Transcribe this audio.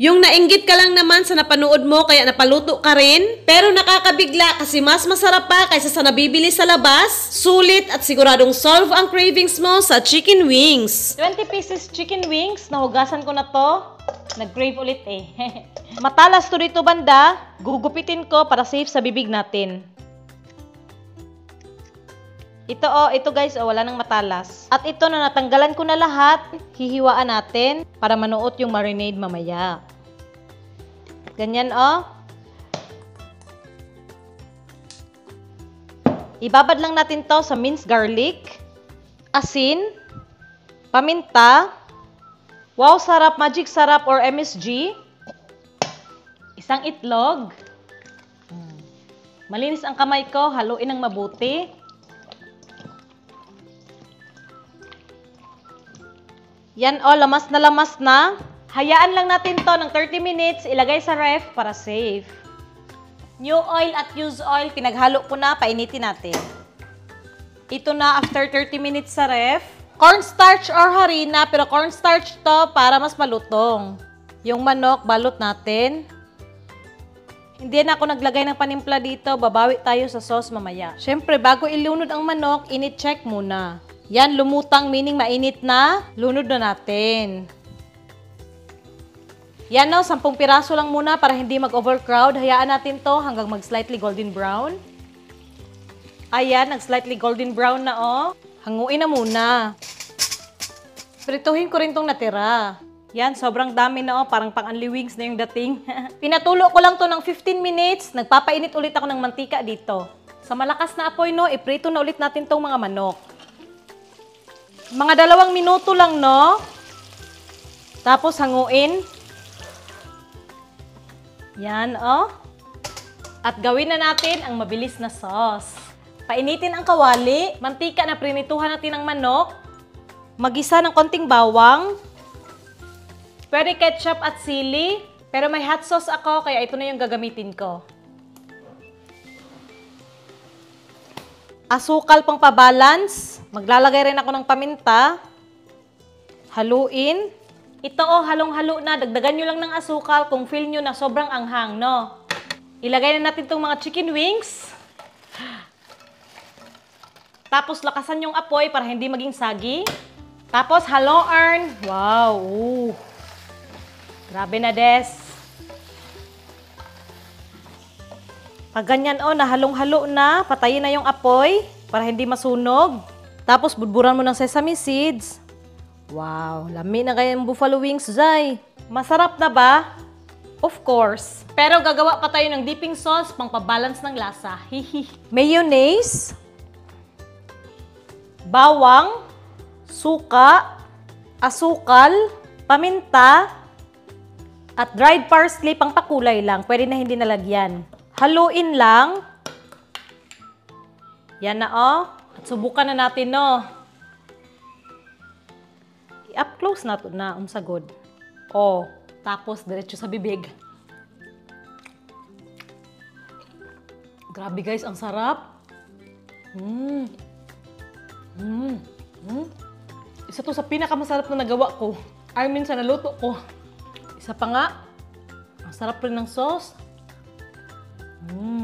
Yung nainggit ka lang naman sa napanood mo kaya napaluto ka rin, pero nakakabigla kasi mas masarap pa kaysa sa nabibili sa labas, sulit at siguradong solve ang cravings mo sa chicken wings. 20 pieces chicken wings, nahugasan ko na to. Nag-crave ulit eh. Matalas to dito banda, gugupitin ko para safe sa bibig natin. Ito oh, ito guys, oh, wala nang matalas. At ito na natanggalan ko na lahat, hihiwaan natin para manuot yung marinade mamaya. Ganyan oh. Ibabad lang natin to sa minced garlic, asin, paminta, wow sarap, magic sarap or MSG, isang itlog, Hmm. malinis ang kamay ko, haluin ng mabuti, Yan o, lamas na lamas na. Hayaan lang natin to ng 30 minutes, ilagay sa ref para safe. New oil at used oil, pinaghalo ko na, painitin natin. Ito na after 30 minutes sa ref. Cornstarch or harina, pero cornstarch to para mas malutong. Yung manok, balot natin. Hindi na ako naglagay ng panimpla dito, babawi tayo sa sauce mamaya. Siyempre, bago ilunod ang manok, init-check muna. Yan, lumutang meaning mainit na. Lunod na natin. Yan no, 10 piraso lang muna para hindi mag-overcrowd. Hayaan natin to hanggang mag-slightly golden brown. Ayan, nag-slightly golden brown na oh. Hanguin na muna. Prituhin ko rin tong natira. Yan, sobrang dami na oh, parang pang-only wings na yung dating. Pinatulo ko lang to ng 15 minutes. Nagpapainit ulit ako ng mantika dito. Sa malakas na apoy no, iprito na ulit natin tong mga manok. Mga dalawang minuto lang, no? Tapos hanguin. Yan, oh. At gawin na natin ang mabilis na sauce. Painitin ang kawali, mantika na prinituhan natin ng manok, magisa ng konting bawang, pwede ketchup at sili, pero may hot sauce ako, kaya ito na yung gagamitin ko. Asukal pang pabalance. Maglalagay rin ako ng paminta. Haluin. Ito oh, halong-halo na. Dagdagan nyo lang ng asukal kung feel nyo na sobrang anghang, no? Ilagay na natin itong mga chicken wings. Tapos lakasan yung apoy para hindi maging sagi. Tapos halo earn. Wow! Ooh. Grabe na, Des. Pag ganyan, oh, nahalong-halo na, patayin na yung apoy para hindi masunog. Tapos, budburan mo ng sesame seeds. Wow, lami na kaya yung buffalo wings, Zay. Masarap na ba? Of course. Pero gagawa pa tayo ng dipping sauce pang pabalance ng lasa. Hihi. Mayonnaise, bawang, suka, asukal, paminta, at dried parsley pang pakulay lang. Pwede na hindi nalagyan. Haluin lang. Yan na oh. At subukan na natin no. I-up close na to na unsagod. Oh, tapos diretso sa bibig. Grabe guys, ang sarap. Mmm. Mmm. Mm. Isa to sa pinakamasarap na nagawa ko. I mean, sa naluto ko. Isa pa nga, ang sarap rin ng sauce. Mm.